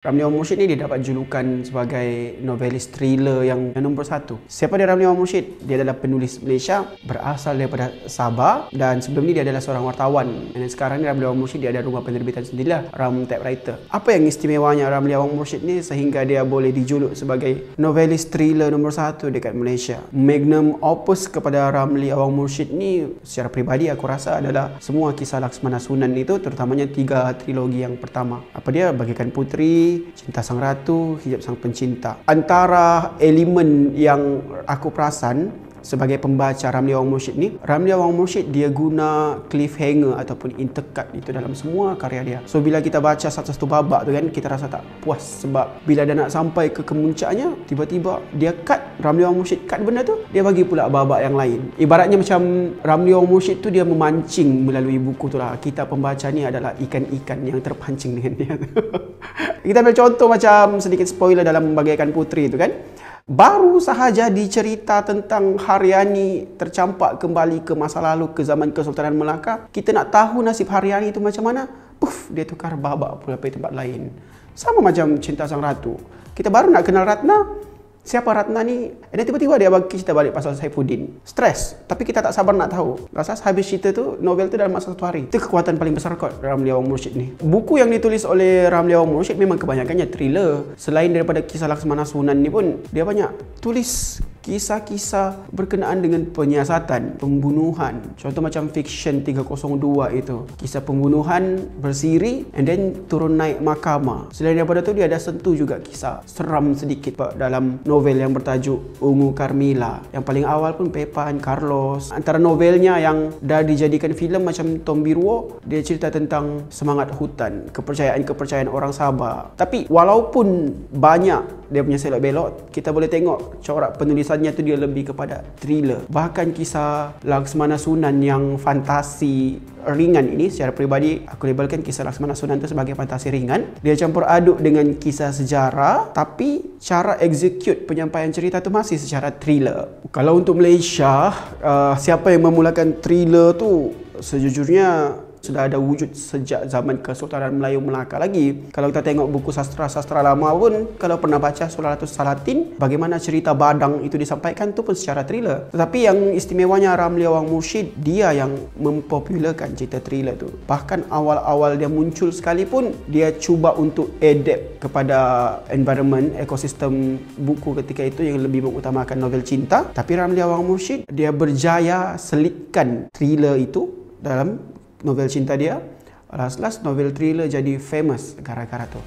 Ramli Awang Mursyid ni dia dapat julukan sebagai novelis thriller yang nombor satu. Siapa dia Ramli Awang Mursyid? Dia adalah penulis Malaysia berasal daripada Sabah dan sebelum ni dia adalah seorang wartawan. Dan sekarang ni Ramli Awang Mursyid dia ada rumah penerbitan sendirilah, Ram Typewriter. Apa yang istimewanya Ramli Awang Mursyid ni sehingga dia boleh dijuluk sebagai novelis thriller nombor satu dekat Malaysia? Magnum opus kepada Ramli Awang Mursyid ni secara peribadi aku rasa adalah semua kisah Laksmana Sunan itu terutamanya tiga trilogi yang pertama. Apa dia? Bagikan Putri, Cinta Sang Ratu, Hijab Sang Pencinta. Antara elemen yang aku perasan sebagai pembaca Ramli Awang Mursyid ni Ramli Awang Mursyid dia guna cliffhanger ataupun intercut itu dalam semua karya dia. So bila kita baca satu-satu babak tu kan kita rasa tak puas sebab bila dia nak sampai ke kemuncaknya tiba-tiba dia cut Ramli Awang Mursyid cut benda tu dia bagi pula babak yang lain. Ibaratnya macam Ramli Awang Mursyid tu dia memancing melalui buku tu lah. Kita pembaca ni adalah ikan-ikan yang terpancing dengan dia kita ambil contoh macam sedikit spoiler dalam bagaikan putri tu kan Baru sahaja dicerita tentang Haryani tercampak kembali ke masa lalu ke zaman Kesultanan Melaka. Kita nak tahu nasib Haryani itu macam mana? Puff, dia tukar babak pula pergi tempat lain. Sama macam Cinta Sang Ratu. Kita baru nak kenal Ratna, Siapa Ratna ni? Dan tiba-tiba dia bagi cerita balik pasal Saifuddin. Stres. Tapi kita tak sabar nak tahu. Rasa habis cerita tu, novel tu dalam masa satu hari. Itu kekuatan paling besar kot Ramli Awang Mursyid ni. Buku yang ditulis oleh Ramli Awang Mursyid memang kebanyakannya thriller. Selain daripada kisah Laksmana Sunan ni pun, dia banyak tulis kisah-kisah berkenaan dengan penyiasatan, pembunuhan. Contoh macam Fiction 302 itu. Kisah pembunuhan bersiri and then turun naik mahkamah. Selain daripada tu dia ada sentuh juga kisah seram sedikit pak dalam novel yang bertajuk Ungu Carmila. Yang paling awal pun Pepan, Carlos. Antara novelnya yang dah dijadikan filem macam Tom Birwo, dia cerita tentang semangat hutan, kepercayaan-kepercayaan orang Sabah. Tapi walaupun banyak dia punya selok belok, kita boleh tengok corak penulisan kesannya tu dia lebih kepada thriller. Bahkan kisah Laksmana Sunan yang fantasi ringan ini secara peribadi aku labelkan kisah Laksmana Sunan itu sebagai fantasi ringan. Dia campur aduk dengan kisah sejarah tapi cara execute penyampaian cerita tu masih secara thriller. Kalau untuk Malaysia, uh, siapa yang memulakan thriller tu sejujurnya sudah ada wujud sejak zaman Kesultanan Melayu Melaka lagi. Kalau kita tengok buku sastra-sastra lama pun, kalau pernah baca Sularatus Salatin, bagaimana cerita Badang itu disampaikan itu pun secara thriller. Tetapi yang istimewanya Ramli Awang Mursyid, dia yang mempopularkan cerita thriller tu. Bahkan awal-awal dia muncul sekalipun, dia cuba untuk adapt kepada environment, ekosistem buku ketika itu yang lebih mengutamakan novel cinta. Tapi Ramli Awang Mursyid, dia berjaya selitkan thriller itu dalam novel cinta dia. Last last novel thriller jadi famous gara-gara tu